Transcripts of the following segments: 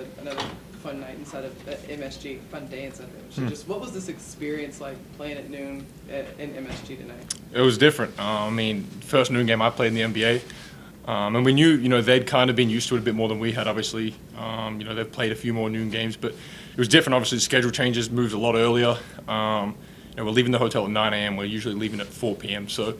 a, another fun night inside of MSG, fun day inside of MSG. Hmm. Just what was this experience like playing at noon at, in MSG tonight? It was different. Uh, I mean, first noon game I played in the NBA, um, and we knew, you know, they'd kind of been used to it a bit more than we had. Obviously, um, you know, they've played a few more noon games, but it was different. Obviously, the schedule changes, moves a lot earlier. Um, you know, we're leaving the hotel at 9 a.m. We're usually leaving at 4 p.m. So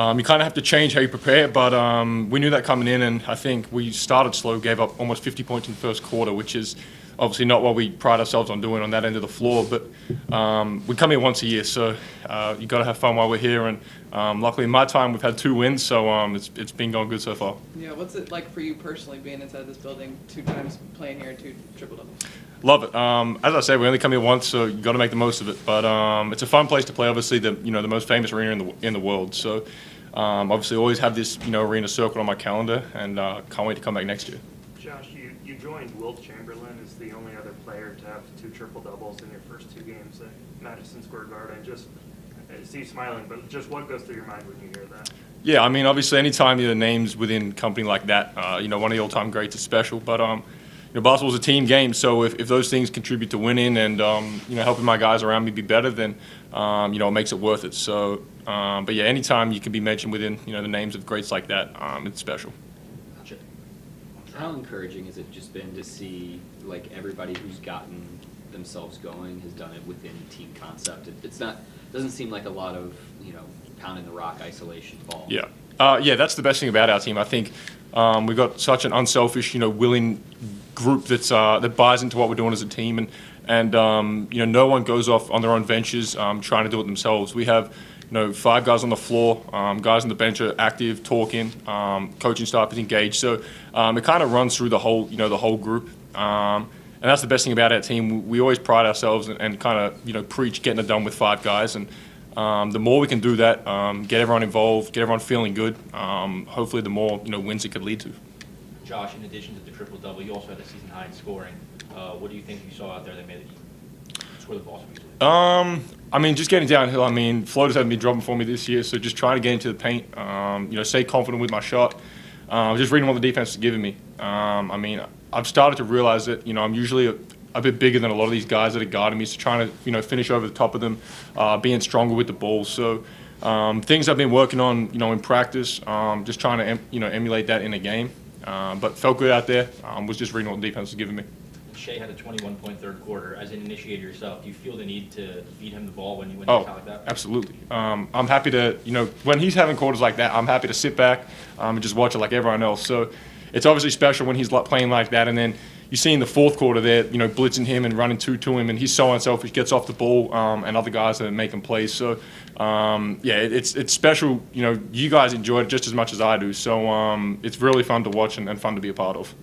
um, you kind of have to change how you prepare. But um, we knew that coming in, and I think we started slow, gave up almost 50 points in the first quarter, which is obviously not what we pride ourselves on doing on that end of the floor. But um, we come here once a year, so uh, you got to have fun while we're here. And um, luckily, in my time, we've had two wins, so um, it's it's been going good so far. Yeah, what's it like for you personally being inside this building two times, playing here, two triple doubles? Love it. Um, as I said, we only come here once, so you got to make the most of it. But um, it's a fun place to play. Obviously, the you know the most famous arena in the in the world. So um, obviously, always have this you know arena circled on my calendar, and uh, can't wait to come back next year. Josh, you, you joined Wilt Chamberlain as the only other player to have two triple doubles in your first two games at Madison Square Garden. Just I see you smiling, but just what goes through your mind when you hear that? Yeah, I mean, obviously, anytime your name's within a company like that, uh, you know, one of the all-time greats is special. But um, you know, basketball's a team game, so if, if those things contribute to winning and um, you know helping my guys around me be better, then um, you know it makes it worth it. So, um, but yeah, anytime you can be mentioned within you know the names of greats like that, um, it's special. How encouraging has it just been to see, like, everybody who's gotten themselves going has done it within team concept? It- It's not, doesn't seem like a lot of, you know, pounding the rock isolation ball. Yeah, uh, yeah, that's the best thing about our team. I think um, we've got such an unselfish, you know, willing group that's uh, that buys into what we're doing as a team, and and um, you know, no one goes off on their own ventures um, trying to do it themselves. We have. You know, five guys on the floor, um, guys on the bench are active, talking. Um, coaching staff is engaged, so um, it kind of runs through the whole, you know, the whole group. Um, and that's the best thing about our team. We always pride ourselves and, and kind of, you know, preach getting it done with five guys. And um, the more we can do that, um, get everyone involved, get everyone feeling good, um, hopefully the more, you know, wins it could lead to. Josh, in addition to the triple double, you also had a season high in scoring. Uh, what do you think you saw out there that made it score the ball so easily? Um, I mean, just getting downhill. I mean, floaters haven't been dropping for me this year, so just trying to get into the paint. Um, you know, stay confident with my shot. Um, just reading what the defense is giving me. Um, I mean, I've started to realize that you know I'm usually a, a bit bigger than a lot of these guys that are guarding me. So trying to you know finish over the top of them, uh, being stronger with the ball. So um, things I've been working on, you know, in practice. Um, just trying to you know emulate that in a game. Um, but felt good out there. Um, was just reading what the defense was giving me. Shai had a 21-point third quarter. As an initiator yourself, do you feel the need to feed him the ball when you win a Oh, like that? absolutely. Um, I'm happy to, you know, when he's having quarters like that, I'm happy to sit back um, and just watch it like everyone else. So it's obviously special when he's playing like that. And then you see in the fourth quarter there, you know, blitzing him and running two to him, and he's so unselfish, gets off the ball, um, and other guys that are making plays. So um, yeah, it, it's it's special. You know, you guys enjoy it just as much as I do. So um, it's really fun to watch and, and fun to be a part of.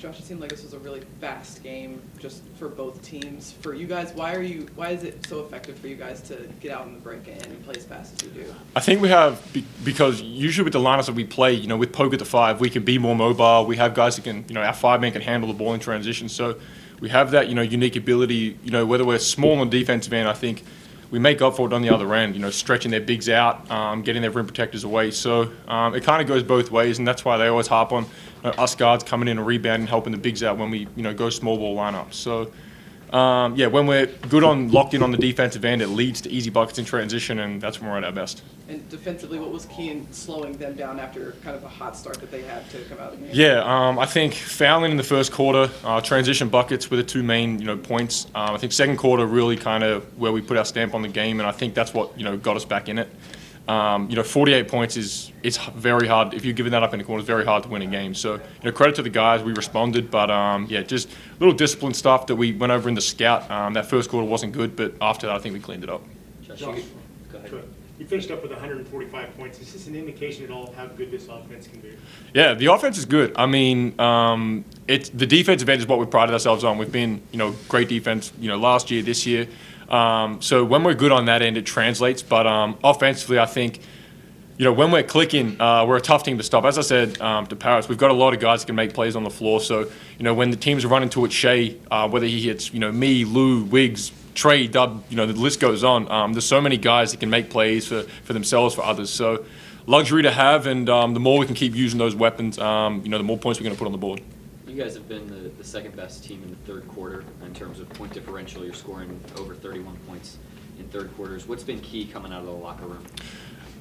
Josh, it seemed like this was a really fast game just for both teams. For you guys, why are you? Why is it so effective for you guys to get out in the break and play as fast as you do? I think we have because usually with the lineups that we play, you know, with poke at the five, we can be more mobile. We have guys that can, you know, our five man can handle the ball in transition. So we have that, you know, unique ability. You know, whether we're small on defensive end, I think we make up for it on the other end. You know, stretching their bigs out, um, getting their rim protectors away. So um, it kind of goes both ways, and that's why they always harp on know, us guards coming in and rebounding, helping the bigs out when we, you know, go small ball lineups. So. Um, yeah, when we're good on locked in on the defensive end, it leads to easy buckets in transition, and that's when we're at our best. And defensively, what was key in slowing them down after kind of a hot start that they had to come out of the game? Yeah, um, I think fouling in the first quarter, uh, transition buckets were the two main, you know, points. Um, I think second quarter really kind of where we put our stamp on the game, and I think that's what you know got us back in it. Um, you know, 48 points is it's very hard. If you're giving that up in the corner, it's very hard to win a game. So, you know, credit to the guys, we responded, but um, yeah, just little discipline stuff that we went over in the scout. Um, that first quarter wasn't good, but after that, I think we cleaned it up. Josh, Josh, you, go ahead. You finished up with 145 points. Is this an indication at all of how good this offense can be? Yeah, the offense is good. I mean, um, it's the defensive end is what we prided ourselves on. We've been, you know, great defense, you know, last year, this year. Um, so when we're good on that end, it translates. But um, offensively, I think, you know, when we're clicking, uh, we're a tough team to stop. As I said um, to Paris, we've got a lot of guys that can make plays on the floor. So you know, when the teams are running to it, Shai, uh, whether he hits, you know, me, Lu, Wiggs, Tre, Dub, you know, the list goes on. Um, there's so many guys that can make plays for, for themselves, for others. So luxury to have, and um, the more we can keep using those weapons, um, you know, the more points we're going to put on the board. You guys have been the, the second best team in the third quarter in terms of point differential. You're scoring over 31 points in third quarters. What's been key coming out of the locker room?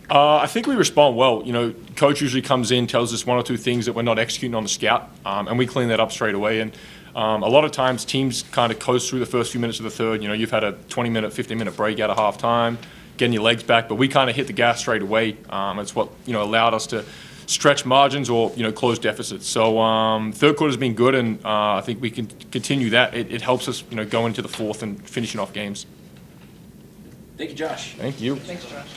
Uh, I think we respond well. You know, coach usually comes in, tells us one or two things that we're not executing on the scout, um, and we clean that up straight away. And um, a lot of times, teams kind of coast through the first few minutes of the third. You know, you've had a 20 minute, 15 minute break out of halftime, getting your legs back, but we kind of hit the gas straight away. Um, it's what you know allowed us to stretch margins or you know close deficits. So um, third quarter has been good, and uh, I think we can continue that. It, it, helps us you know go into the fourth and finishing off games. Thank you, Josh. Thank you. Thanks, Josh.